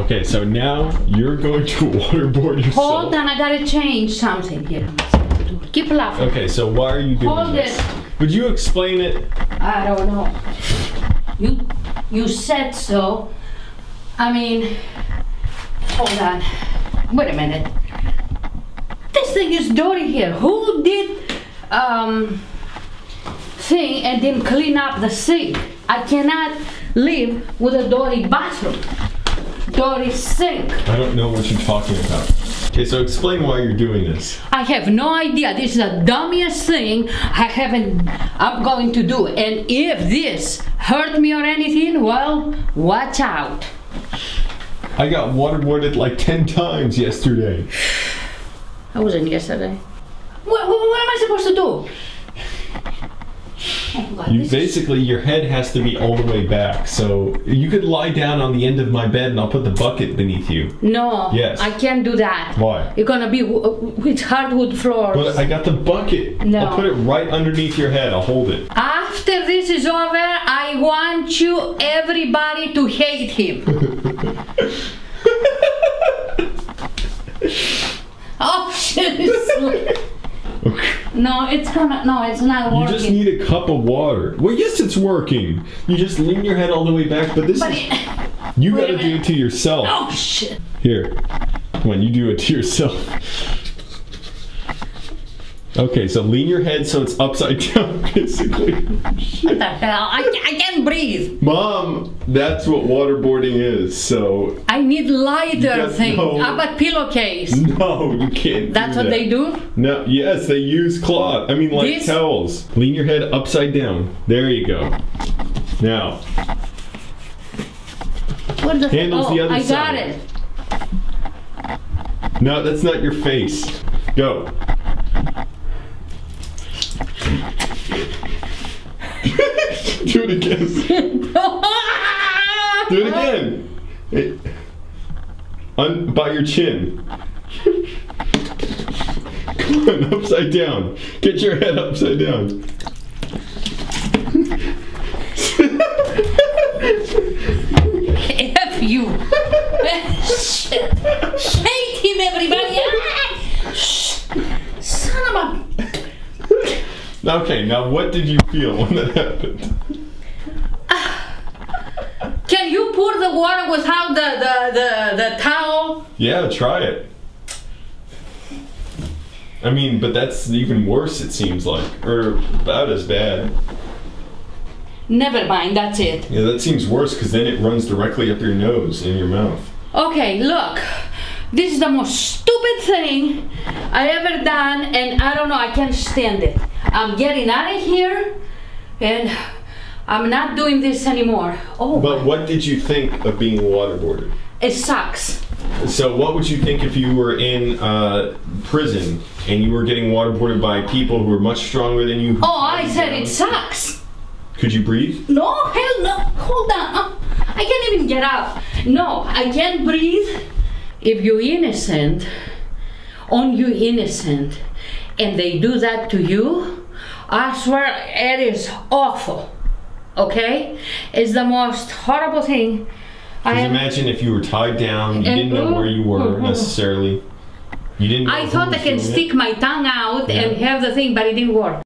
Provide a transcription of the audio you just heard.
Okay, so now you're going to waterboard yourself. Hold on, I gotta change something here. Keep laughing. Okay, so why are you doing Hold this? it. Would you explain it? I don't know. You you said so. I mean, hold on. Wait a minute. This thing is dirty here. Who did um thing and then clean up the sink? I cannot live with a dirty bathroom. Dirty sink. I don't know what you're talking about. Okay, so explain why you're doing this. I have no idea. This is the dumbest thing I haven't. I'm going to do. And if this hurt me or anything, well, watch out. I got waterboarded like 10 times yesterday. I wasn't yesterday. What, what, what am I supposed to do? You basically your head has to be all the way back. So you could lie down on the end of my bed and I'll put the bucket beneath you. no, Yes. I can't do that. Why? You're gonna be w- with hardwood floors. But I got the bucket. No. I'll put it right underneath your head. I'll hold it. After this is over, I want you everybody to hate him. oh shit! No, it's gonna. No, it's not working. You just need a cup of water. Well, yes, it's working. You just lean your head all the way back, but this But is. it, You gotta do it to yourself. oh shit! Here. When you do it to yourself. Okay, so lean your head so it's upside down, basically. What the hell? I, I can't breathe. Mom, that's what waterboarding is, so I need lighter thing. no- How about pillowcase? no, you can't. That's what that. they do. No, yes, they use cloth. I mean, like This- towels. Lean your head upside down. There you go. Now, What the? Handles oh, the other I got it. no, that's not your face. Go. do it again. Do it again. It- Un- by your chin. Come on, upside down. Get your head upside down. F you. Shit. Hate him, everybody. Ah! Shh. Son of a. Okay, now what did you feel when that happened? Can you pour the water without the the the, the towel? Yeah, try it. I mean, but that's even worse, it seems like. Or about as bad. Never mind. That's it. Yeah, that seems worse because then it runs directly up your nose in your mouth. Okay, look. This is the most stupid thing I ever done, and I don't know. I can't stand it. I'm getting out of here, and I'm not doing this anymore. Oh, But what did you think of being waterboarded? it sucks. So, what would you think if you were in uh, prison and you were getting waterboarded by people who were much stronger than you? Oh, I said down? it sucks. Could you breathe? No, hell no. Hold on. Uh, I can't even get up. No, I can't breathe. If you're innocent, on you innocent, and they do that to you, I swear it is awful. Okay? It's the most horrible thing. I imagine if you were tied down, you didn't know where you were necessarily. You didn't. Know I thought I can doing it. stick my tongue out and have the thing, but it didn't work.